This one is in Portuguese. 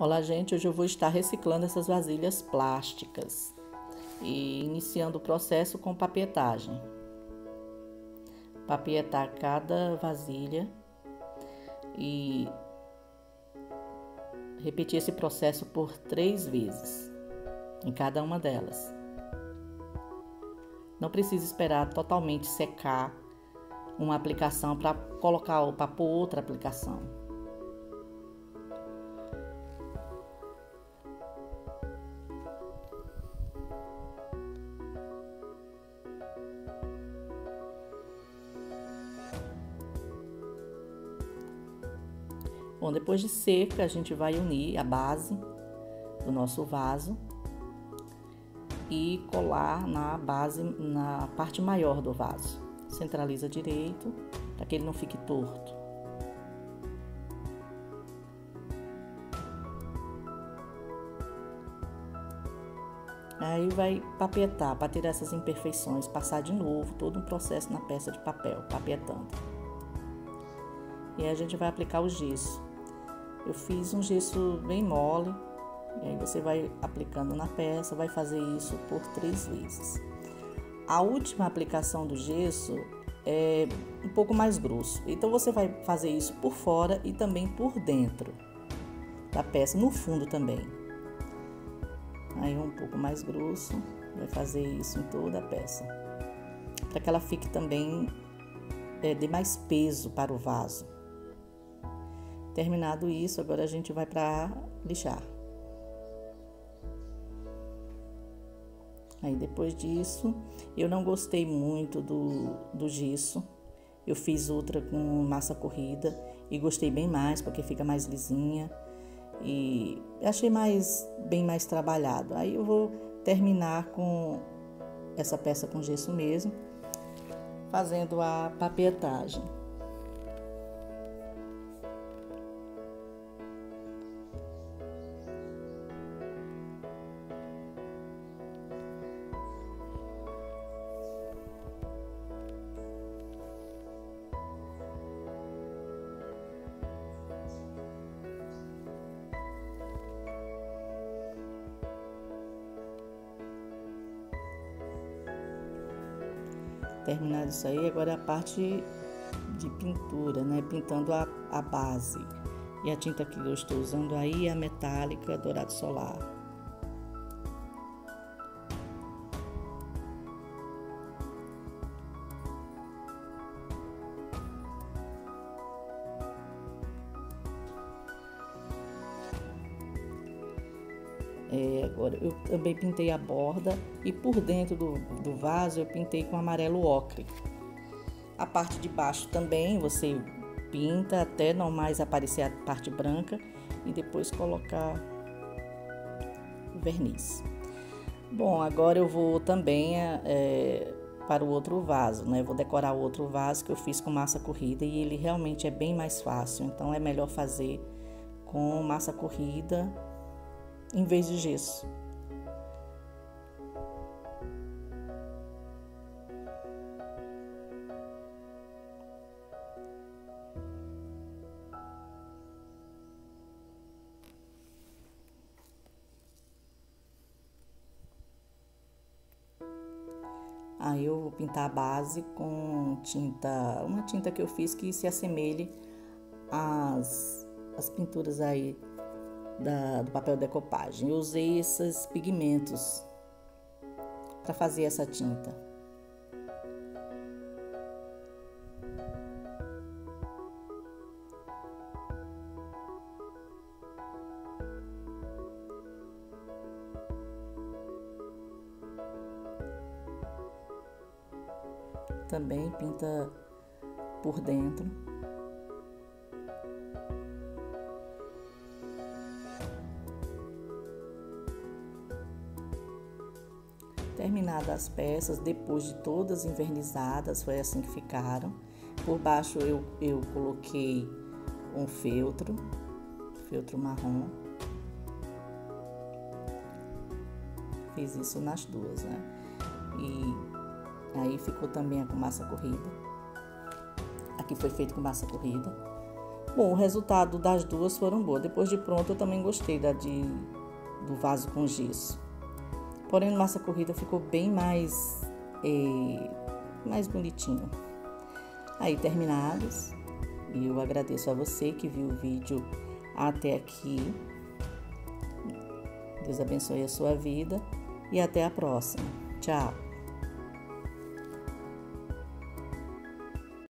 Olá, gente. Hoje eu vou estar reciclando essas vasilhas plásticas e iniciando o processo com papietagem. Papietar cada vasilha e repetir esse processo por três vezes em cada uma delas. Não precisa esperar totalmente secar uma aplicação para colocar para pôr outra aplicação. Bom, depois de seca, a gente vai unir a base do nosso vaso e colar na base, na parte maior do vaso. Centraliza direito para que ele não fique torto. Aí vai papetar para tirar essas imperfeições, passar de novo todo um processo na peça de papel, papietando. E a gente vai aplicar o gesso. Eu fiz um gesso bem mole, e aí você vai aplicando na peça, vai fazer isso por três vezes. A última aplicação do gesso é um pouco mais grosso, então você vai fazer isso por fora e também por dentro da peça, no fundo também. Aí um pouco mais grosso, vai fazer isso em toda a peça, para que ela fique também é, dê mais peso para o vaso. Terminado isso, agora a gente vai para lixar. Aí depois disso, eu não gostei muito do, do gesso. Eu fiz outra com massa corrida e gostei bem mais porque fica mais lisinha e achei mais bem mais trabalhado. Aí eu vou terminar com essa peça com gesso mesmo, fazendo a papietagem. Terminado isso aí, agora é a parte de pintura, né? Pintando a, a base. E a tinta que eu estou usando aí é a metálica dourado solar. É, agora eu também pintei a borda e por dentro do, do vaso eu pintei com amarelo ocre. A parte de baixo também você pinta até não mais aparecer a parte branca e depois colocar verniz. Bom, agora eu vou também é, para o outro vaso, né? Vou decorar o outro vaso que eu fiz com massa corrida e ele realmente é bem mais fácil, então é melhor fazer com massa corrida em vez de gesso. Aí eu vou pintar a base com tinta, uma tinta que eu fiz que se assemelhe às, às pinturas aí da, do papel decopagem. Eu usei esses pigmentos para fazer essa tinta. Também pinta por dentro. Terminadas as peças, depois de todas invernizadas, foi assim que ficaram. Por baixo eu, eu coloquei um feltro, feltro marrom. Fiz isso nas duas, né? E aí ficou também com massa corrida. Aqui foi feito com massa corrida. Bom, o resultado das duas foram boas. Depois de pronto, eu também gostei da de, do vaso com gesso. Porém, massa corrida ficou bem mais, é, mais bonitinho. Aí, terminados, eu agradeço a você que viu o vídeo até aqui. Deus abençoe a sua vida e até a próxima. Tchau!